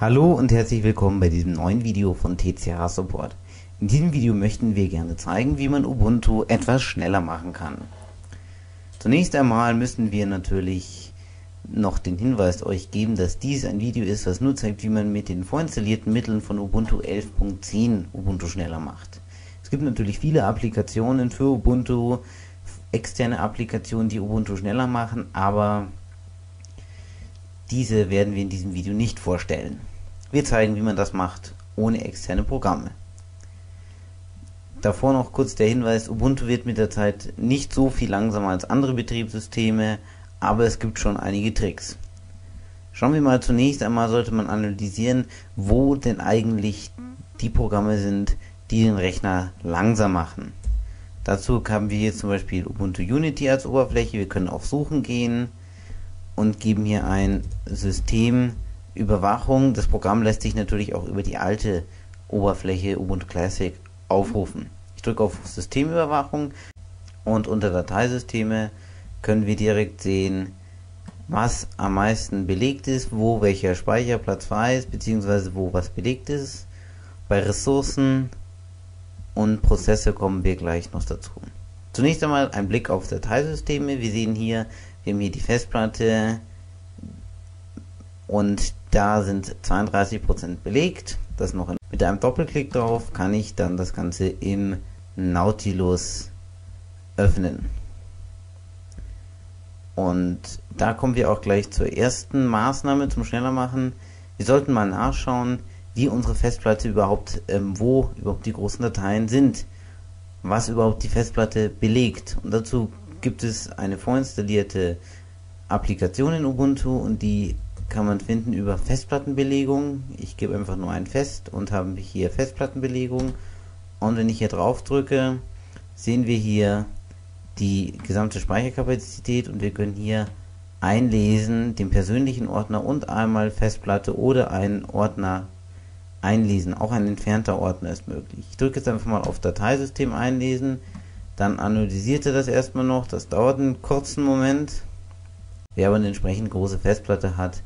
Hallo und herzlich willkommen bei diesem neuen Video von TCH Support. In diesem Video möchten wir gerne zeigen, wie man Ubuntu etwas schneller machen kann. Zunächst einmal müssen wir natürlich noch den Hinweis euch geben, dass dies ein Video ist, was nur zeigt, wie man mit den vorinstallierten Mitteln von Ubuntu 11.10 Ubuntu schneller macht. Es gibt natürlich viele Applikationen für Ubuntu, externe Applikationen, die Ubuntu schneller machen, aber diese werden wir in diesem Video nicht vorstellen. Wir zeigen, wie man das macht, ohne externe Programme. Davor noch kurz der Hinweis, Ubuntu wird mit der Zeit nicht so viel langsamer als andere Betriebssysteme, aber es gibt schon einige Tricks. Schauen wir mal zunächst einmal, sollte man analysieren, wo denn eigentlich die Programme sind, die den Rechner langsam machen. Dazu haben wir hier zum Beispiel Ubuntu Unity als Oberfläche. Wir können auf Suchen gehen und geben hier ein System Überwachung. Das Programm lässt sich natürlich auch über die alte Oberfläche Ubuntu Classic aufrufen. Ich drücke auf Systemüberwachung und unter Dateisysteme können wir direkt sehen, was am meisten belegt ist, wo welcher Speicherplatz frei ist, beziehungsweise wo was belegt ist. Bei Ressourcen und Prozesse kommen wir gleich noch dazu. Zunächst einmal ein Blick auf Dateisysteme. Wir sehen hier, wir haben hier die Festplatte und da sind 32% belegt. Das noch mit einem Doppelklick drauf kann ich dann das Ganze im Nautilus öffnen. Und da kommen wir auch gleich zur ersten Maßnahme zum schneller machen. Wir sollten mal nachschauen, wie unsere Festplatte überhaupt, ähm, wo überhaupt die großen Dateien sind, was überhaupt die Festplatte belegt. Und dazu gibt es eine vorinstallierte Applikation in Ubuntu und die kann man finden über Festplattenbelegung. Ich gebe einfach nur ein Fest und habe hier Festplattenbelegung. Und wenn ich hier drauf drücke, sehen wir hier die gesamte Speicherkapazität und wir können hier einlesen, den persönlichen Ordner und einmal Festplatte oder einen Ordner einlesen. Auch ein entfernter Ordner ist möglich. Ich drücke jetzt einfach mal auf Dateisystem einlesen, dann analysiert er das erstmal noch. Das dauert einen kurzen Moment. Wer aber eine entsprechend große Festplatte hat,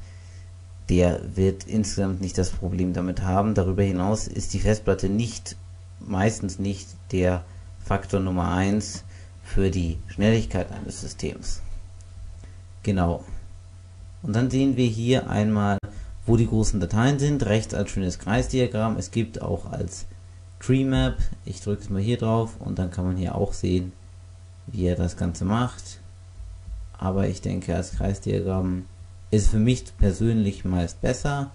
der wird insgesamt nicht das Problem damit haben. Darüber hinaus ist die Festplatte nicht, meistens nicht der Faktor Nummer 1 für die Schnelligkeit eines Systems. Genau. Und dann sehen wir hier einmal, wo die großen Dateien sind. Rechts als schönes Kreisdiagramm. Es gibt auch als Tree Map. Ich drücke es mal hier drauf und dann kann man hier auch sehen, wie er das Ganze macht. Aber ich denke, als Kreisdiagramm ist für mich persönlich meist besser.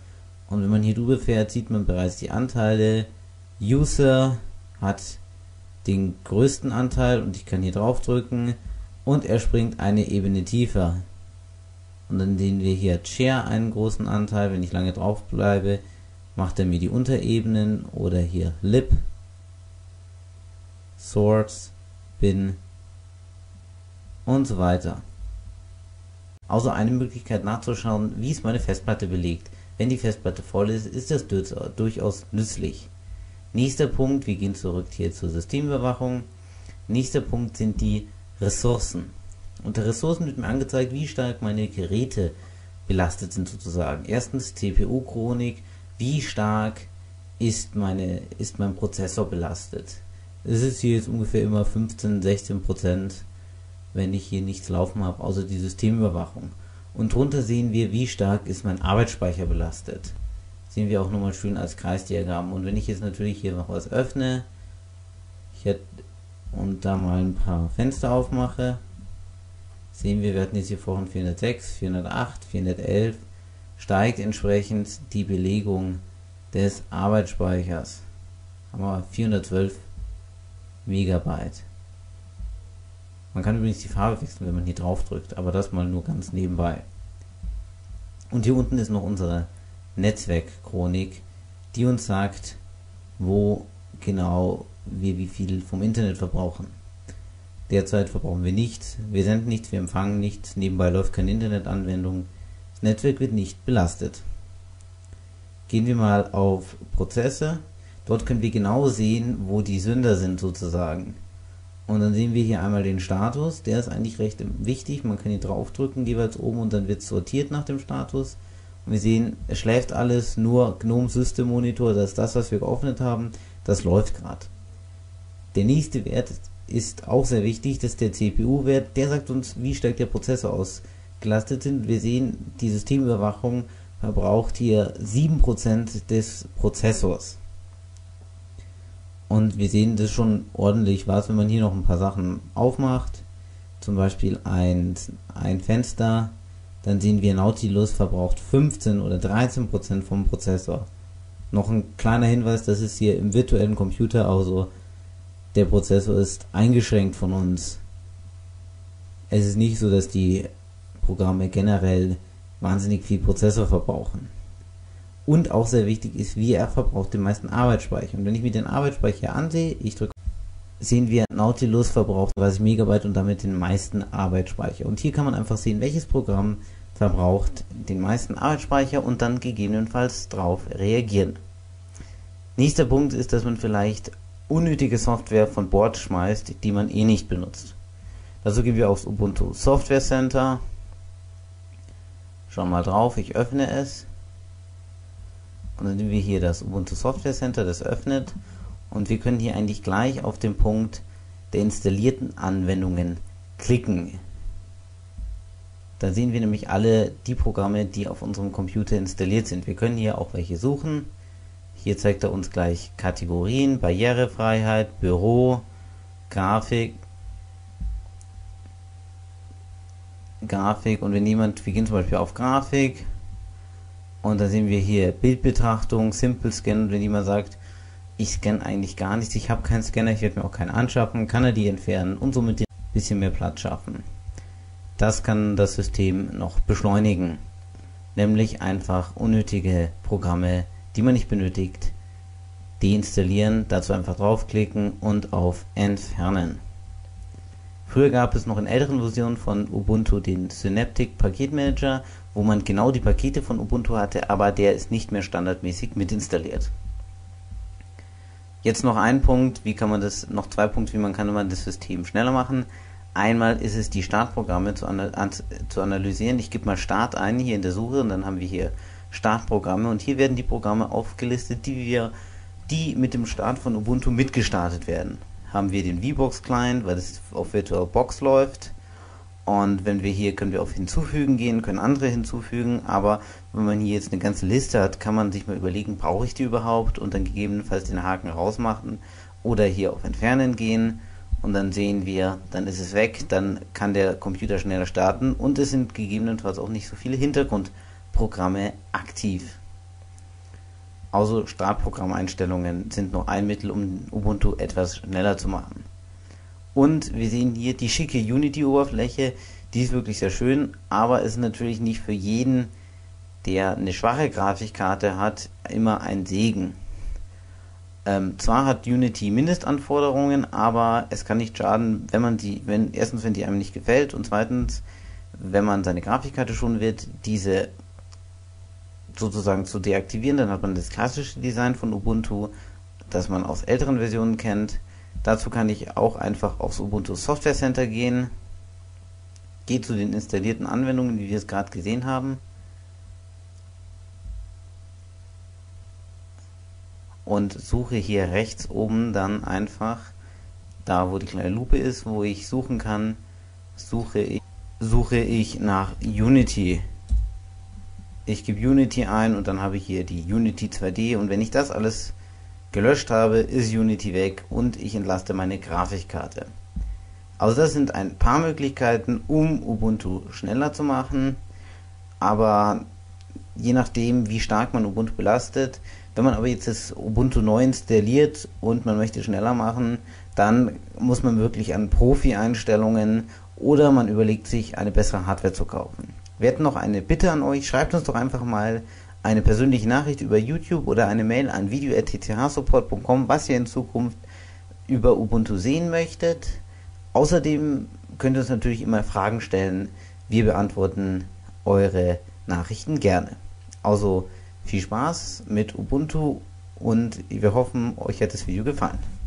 Und wenn man hier drüber fährt, sieht man bereits die Anteile. User hat den größten Anteil und ich kann hier drauf drücken und er springt eine Ebene tiefer. Und dann sehen wir hier Chair einen großen Anteil. Wenn ich lange drauf bleibe, macht er mir die Unterebenen oder hier Lib, Source, Bin und so weiter. Außer eine Möglichkeit nachzuschauen, wie ist meine Festplatte belegt. Wenn die Festplatte voll ist, ist das durchaus nützlich. Nächster Punkt, wir gehen zurück hier zur Systemüberwachung. Nächster Punkt sind die Ressourcen. Unter Ressourcen wird mir angezeigt, wie stark meine Geräte belastet sind sozusagen. Erstens CPU-Chronik, wie stark ist, meine, ist mein Prozessor belastet. Es ist hier jetzt ungefähr immer 15, 16 Prozent wenn ich hier nichts laufen habe, außer die Systemüberwachung. Und drunter sehen wir, wie stark ist mein Arbeitsspeicher belastet. Sehen wir auch nochmal schön als Kreisdiagramm. Und wenn ich jetzt natürlich hier noch was öffne hätte, und da mal ein paar Fenster aufmache, sehen wir, wir hatten jetzt hier vorhin 406, 408, 411, steigt entsprechend die Belegung des Arbeitsspeichers. Haben wir 412 Megabyte. Man kann übrigens die Farbe wechseln, wenn man hier drauf drückt, aber das mal nur ganz nebenbei. Und hier unten ist noch unsere Netzwerkchronik, die uns sagt, wo genau wir wie viel vom Internet verbrauchen. Derzeit verbrauchen wir nichts, wir senden nichts, wir empfangen nichts, nebenbei läuft keine Internetanwendung, das Netzwerk wird nicht belastet. Gehen wir mal auf Prozesse, dort können wir genau sehen, wo die Sünder sind sozusagen. Und dann sehen wir hier einmal den Status, der ist eigentlich recht wichtig. Man kann hier draufdrücken, jeweils oben und dann wird sortiert nach dem Status. Und wir sehen, es schläft alles, nur GNOME System Monitor, das ist das, was wir geöffnet haben, das läuft gerade. Der nächste Wert ist auch sehr wichtig, das ist der CPU-Wert. Der sagt uns, wie stark der Prozessor ausgelastet sind. Wir sehen, die Systemüberwachung verbraucht hier 7% des Prozessors. Und wir sehen das schon ordentlich was, wenn man hier noch ein paar Sachen aufmacht. Zum Beispiel ein, ein Fenster, dann sehen wir Nautilus verbraucht 15 oder 13% vom Prozessor. Noch ein kleiner Hinweis, das ist hier im virtuellen Computer, also der Prozessor ist eingeschränkt von uns. Es ist nicht so, dass die Programme generell wahnsinnig viel Prozessor verbrauchen. Und auch sehr wichtig ist, wie er verbraucht den meisten Arbeitsspeicher. Und wenn ich mir den Arbeitsspeicher ansehe, ich drücke, sehen wir, Nautilus verbraucht 30 Megabyte und damit den meisten Arbeitsspeicher. Und hier kann man einfach sehen, welches Programm verbraucht den meisten Arbeitsspeicher und dann gegebenenfalls darauf reagieren. Nächster Punkt ist, dass man vielleicht unnötige Software von Bord schmeißt, die man eh nicht benutzt. Dazu gehen wir aufs Ubuntu Software Center. Schauen mal drauf, ich öffne es. Und dann sehen wir hier das Ubuntu Software Center, das öffnet. Und wir können hier eigentlich gleich auf den Punkt der installierten Anwendungen klicken. Da sehen wir nämlich alle die Programme, die auf unserem Computer installiert sind. Wir können hier auch welche suchen. Hier zeigt er uns gleich Kategorien, Barrierefreiheit, Büro, Grafik, Grafik und wenn jemand, wir gehen zum Beispiel auf Grafik und da sehen wir hier Bildbetrachtung, Simple Scan und wenn jemand sagt, ich scanne eigentlich gar nichts, ich habe keinen Scanner, ich werde mir auch keinen anschaffen, kann er die entfernen und somit ein bisschen mehr Platz schaffen. Das kann das System noch beschleunigen, nämlich einfach unnötige Programme die man nicht benötigt, deinstallieren, dazu einfach draufklicken und auf Entfernen. Früher gab es noch in älteren Versionen von Ubuntu den Synaptic Paketmanager, wo man genau die Pakete von Ubuntu hatte, aber der ist nicht mehr standardmäßig mit installiert. Jetzt noch ein Punkt, wie kann man das, noch zwei Punkte, wie man kann man das System schneller machen. Einmal ist es die Startprogramme zu, zu analysieren. Ich gebe mal Start ein hier in der Suche und dann haben wir hier Startprogramme und hier werden die Programme aufgelistet, die wir, die mit dem Start von Ubuntu mitgestartet werden. Haben wir den VBox Client, weil das auf VirtualBox läuft. Und wenn wir hier können wir auf Hinzufügen gehen, können andere hinzufügen, aber wenn man hier jetzt eine ganze Liste hat, kann man sich mal überlegen, brauche ich die überhaupt und dann gegebenenfalls den Haken rausmachen oder hier auf Entfernen gehen und dann sehen wir, dann ist es weg, dann kann der Computer schneller starten und es sind gegebenenfalls auch nicht so viele Hintergrund Programme aktiv. Also Startprogrammeinstellungen sind nur ein Mittel, um Ubuntu etwas schneller zu machen. Und wir sehen hier die schicke Unity-Oberfläche, die ist wirklich sehr schön, aber ist natürlich nicht für jeden, der eine schwache Grafikkarte hat, immer ein Segen. Ähm, zwar hat Unity Mindestanforderungen, aber es kann nicht schaden, wenn man die, wenn erstens, wenn die einem nicht gefällt und zweitens, wenn man seine Grafikkarte schon wird, diese sozusagen zu deaktivieren. Dann hat man das klassische Design von Ubuntu, das man aus älteren Versionen kennt. Dazu kann ich auch einfach aufs Ubuntu Software Center gehen, gehe zu den installierten Anwendungen, wie wir es gerade gesehen haben. Und suche hier rechts oben dann einfach, da wo die kleine Lupe ist, wo ich suchen kann, suche ich, suche ich nach Unity ich gebe Unity ein und dann habe ich hier die Unity 2D und wenn ich das alles gelöscht habe, ist Unity weg und ich entlaste meine Grafikkarte. Also das sind ein paar Möglichkeiten, um Ubuntu schneller zu machen, aber je nachdem, wie stark man Ubuntu belastet, wenn man aber jetzt das Ubuntu neu installiert und man möchte schneller machen, dann muss man wirklich an Profi-Einstellungen oder man überlegt sich, eine bessere Hardware zu kaufen. Wir hätten noch eine Bitte an euch. Schreibt uns doch einfach mal eine persönliche Nachricht über YouTube oder eine Mail an video.tthsupport.com, was ihr in Zukunft über Ubuntu sehen möchtet. Außerdem könnt ihr uns natürlich immer Fragen stellen. Wir beantworten eure Nachrichten gerne. Also viel Spaß mit Ubuntu und wir hoffen, euch hat das Video gefallen.